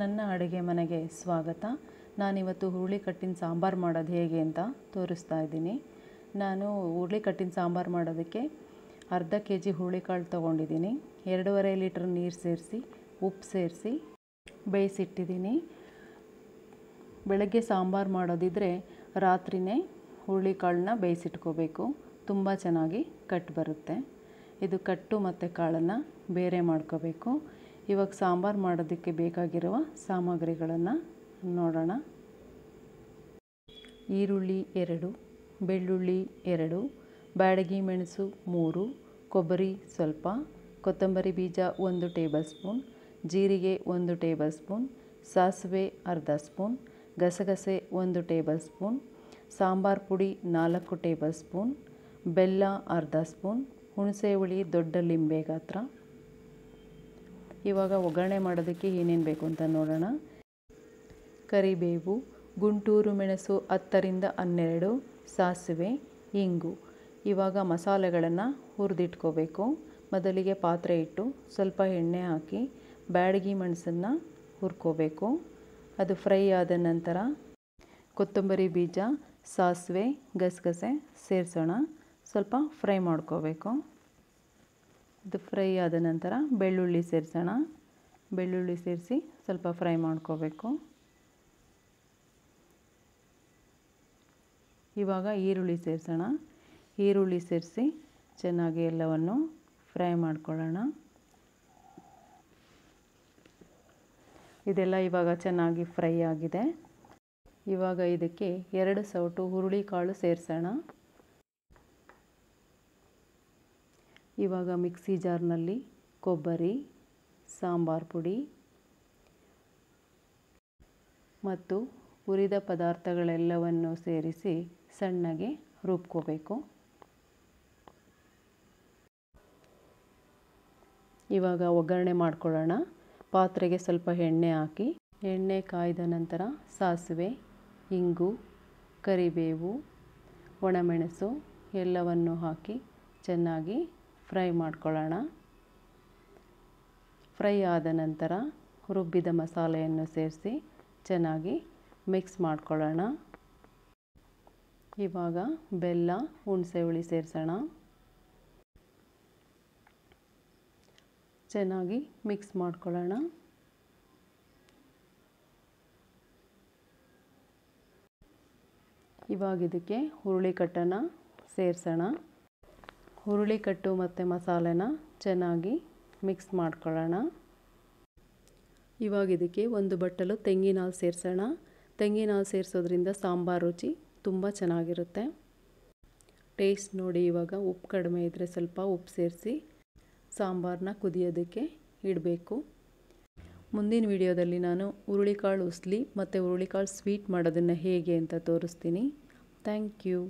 ನನ್ನ ಅಡುಗೆ ಮನೆಗೆ ಸ್ವಾಗತ. ನಾನಿವತ್ತು ಹುರುಳಿಕಟ್ಟಿನ ಸಾಂಬಾರು ಮಾಡೋದು ಹೇಗೆ ಅಂತ ತೋರಿಸ್ತಾ ಇದ್ದೀನಿ. ನಾನು ಹುರುಳಿಕಟ್ಟಿನ ಸಾಂಬಾರು ಮಾಡೋದಕ್ಕೆ ಅರ್ಧ ಕೆ ಜಿ ಹುರುಳಿಕಾಳು ತೊಗೊಂಡಿದ್ದೀನಿ. ಎರಡೂವರೆ ಲೀಟ್ರ್ ನೀರು ಸೇರಿಸಿ, ಉಪ್ಪು ಸೇರಿಸಿ ಬೇಯಿಸಿಟ್ಟಿದ್ದೀನಿ. ಬೆಳಗ್ಗೆ ಸಾಂಬಾರು ಮಾಡೋದಿದ್ದರೆ ರಾತ್ರಿಯೇ ಹುರುಳಿಕಾಳನ್ನ ಬೇಯಿಸಿಟ್ಕೋಬೇಕು. ತುಂಬ ಚೆನ್ನಾಗಿ ಕಟ್ಟು ಬರುತ್ತೆ. ಇದು ಕಟ್ಟು ಮತ್ತು ಕಾಳನ್ನು ಬೇರೆ ಮಾಡ್ಕೋಬೇಕು. ಇವಾಗ ಸಾಂಬಾರು ಮಾಡೋದಕ್ಕೆ ಬೇಕಾಗಿರುವ ಸಾಮಗ್ರಿಗಳನ್ನು ನೋಡೋಣ. ಈರುಳ್ಳಿ ಎರಡು, ಬೆಳ್ಳುಳ್ಳಿ ಎರಡು, ಬ್ಯಾಡಗಿ ಮೆಣಸು ಮೂರು, ಕೊಬ್ಬರಿ ಸ್ವಲ್ಪ, ಕೊತ್ತಂಬರಿ ಬೀಜ ಒಂದು ಟೇಬಲ್ ಸ್ಪೂನ್, ಜೀರಿಗೆ ಒಂದು ಟೇಬಲ್ ಸ್ಪೂನ್, ಸಾಸಿವೆ ಅರ್ಧ ಸ್ಪೂನ್, ಗಸಗಸೆ ಒಂದು ಟೇಬಲ್ ಸ್ಪೂನ್, ಸಾಂಬಾರು ಪುಡಿ ನಾಲ್ಕು ಟೇಬಲ್ ಸ್ಪೂನ್, ಬೆಲ್ಲ ಅರ್ಧ ಸ್ಪೂನ್, ಹುಣಸೆ ಹುಳಿ ದೊಡ್ಡ ಲಿಂಬೆ ಗಾತ್ರ ಇವಾಗ ಒಗ್ಗರಣೆ ಮಾಡೋದಕ್ಕೆ ಏನೇನು ಬೇಕು ಅಂತ ನೋಡೋಣ. ಕರಿಬೇವು, ಗುಂಟೂರು ಮೆಣಸು ಹತ್ತರಿಂದ ಹನ್ನೆರಡು, ಸಾಸಿವೆ, ಇಂಗು. ಇವಾಗ ಮಸಾಲೆಗಳನ್ನು ಹುರಿದಿಟ್ಕೋಬೇಕು. ಮೊದಲಿಗೆ ಪಾತ್ರೆ ಇಟ್ಟು ಸ್ವಲ್ಪ ಎಣ್ಣೆ ಹಾಕಿ ಬ್ಯಾಡಗಿ ಮೆಣಸನ್ನು ಹುರ್ಕೋಬೇಕು. ಅದು ಫ್ರೈ ಆದ ನಂತರ ಕೊತ್ತಂಬರಿ ಬೀಜ, ಸಾಸಿವೆ, ಗಸಗಸೆ ಸೇರಿಸೋಣ. ಸ್ವಲ್ಪ ಫ್ರೈ ಮಾಡ್ಕೋಬೇಕು. ಇದು ಫ್ರೈ ಆದ ನಂತರ ಬೆಳ್ಳುಳ್ಳಿ ಸೇರಿಸೋಣ. ಬೆಳ್ಳುಳ್ಳಿ ಸೇರಿಸಿ ಸ್ವಲ್ಪ ಫ್ರೈ ಮಾಡ್ಕೋಬೇಕು. ಇವಾಗ ಈರುಳ್ಳಿ ಸೇರಿಸೋಣ. ಈರುಳ್ಳಿ ಸೇರಿಸಿ ಚೆನ್ನಾಗಿ ಎಲ್ಲವನ್ನು ಫ್ರೈ ಮಾಡ್ಕೊಳ್ಳೋಣ. ಇದೆಲ್ಲ ಇವಾಗ ಚೆನ್ನಾಗಿ ಫ್ರೈ ಆಗಿದೆ. ಇವಾಗ ಇದಕ್ಕೆ ಎರಡು ಸೌಟು ಹುರುಳಿಕಾಳು ಸೇರಿಸೋಣ. ಇವಾಗ ಮಿಕ್ಸಿ ಜಾರ್ನಲ್ಲಿ ಕೊಬ್ಬರಿ, ಸಾಂಬಾರು ಪುಡಿ ಮತ್ತು ಹುರಿದ ಪದಾರ್ಥಗಳೆಲ್ಲವನ್ನು ಸೇರಿಸಿ ಸಣ್ಣಗೆ ರುಬ್ಕೋಬೇಕು. ಇವಾಗ ಒಗ್ಗರಣೆ ಮಾಡ್ಕೊಳ್ಳೋಣ. ಪಾತ್ರೆಗೆ ಸ್ವಲ್ಪ ಎಣ್ಣೆ ಹಾಕಿ, ಎಣ್ಣೆ ಕಾಯ್ದ ನಂತರ ಸಾಸಿವೆ, ಇಂಗು, ಕರಿಬೇವು, ಒಣಮೆಣಸು ಎಲ್ಲವನ್ನು ಹಾಕಿ ಚೆನ್ನಾಗಿ ಫ್ರೈ ಮಾಡ್ಕೊಳ್ಳೋಣ. ಫ್ರೈ ಆದ ನಂತರ ರುಬ್ಬಿದ ಮಸಾಲೆಯನ್ನು ಸೇರಿಸಿ ಚೆನ್ನಾಗಿ ಮಿಕ್ಸ್ ಮಾಡ್ಕೊಳ್ಳೋಣ. ಇವಾಗ ಬೆಲ್ಲ, ಹುಣಸೆ ಹುಳಿ ಸೇರಿಸೋಣ. ಚೆನ್ನಾಗಿ ಮಿಕ್ಸ್ ಮಾಡ್ಕೊಳ್ಳೋಣ. ಇವಾಗ ಇದಕ್ಕೆ ಹುರುಳಿಕಟ್ಟನ್ನು ಸೇರಿಸೋಣ. ಹುರುಳಿಕಟ್ಟು ಮತ್ತು ಮಸಾಲೆನ ಚೆನ್ನಾಗಿ ಮಿಕ್ಸ್ ಮಾಡ್ಕೊಳ್ಳೋಣ. ಇವಾಗ ಇದಕ್ಕೆ ಒಂದು ಬಟ್ಟಲು ತೆಂಗಿನ ಹಾಲು ಸೇರಿಸೋಣ. ತೆಂಗಿನ ಹಾಲು ಸೇರಿಸೋದ್ರಿಂದ ಸಾಂಬಾರು ರುಚಿ ತುಂಬ ಚೆನ್ನಾಗಿರುತ್ತೆ. ಟೇಸ್ಟ್ ನೋಡಿ ಇವಾಗ ಉಪ್ಪು ಕಡಿಮೆ ಇದ್ದರೆ ಸ್ವಲ್ಪ ಉಪ್ಪು ಸೇರಿಸಿ ಸಾಂಬಾರನ್ನ ಕುದಿಯೋದಕ್ಕೆ ಇಡಬೇಕು. ಮುಂದಿನ ವಿಡಿಯೋದಲ್ಲಿ ನಾನು ಹುರುಳಿಕಾಳು ಉಸ್ಲಿ ಮತ್ತು ಹುರುಳಿಕಾಳು ಸ್ವೀಟ್ ಮಾಡೋದನ್ನು ಹೇಗೆ ಅಂತ ತೋರಿಸ್ತೀನಿ. Thank you